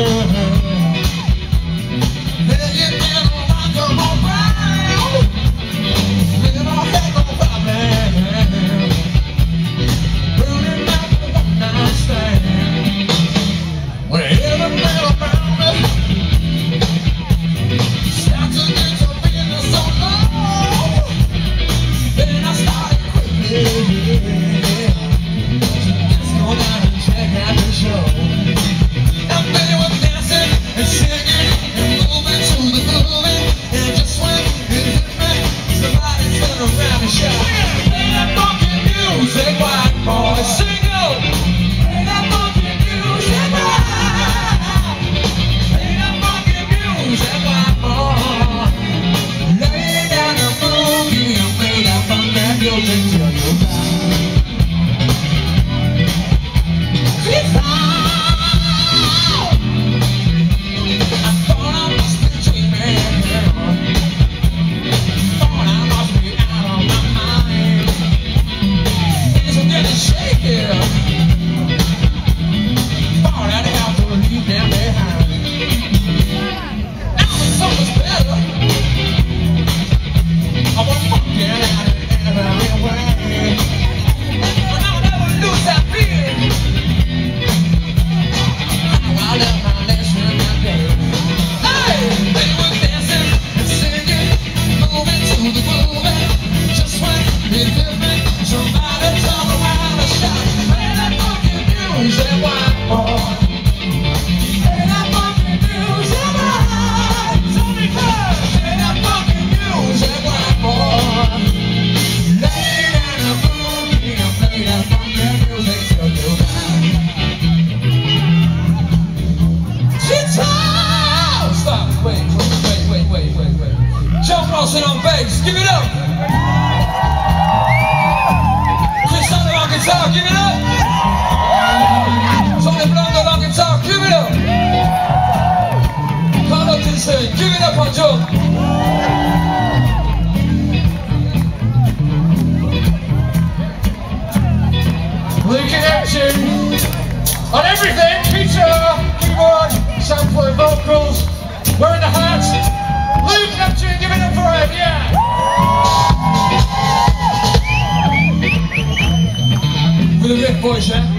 Oh, shine. Johnson on bass. Give it up. Chris Sutton on guitar. Give it up. Tony Blondo on guitar. Give it up. Carlo Tinsley. Give it up on Joe. Luke Connection on everything. Peter. Boże.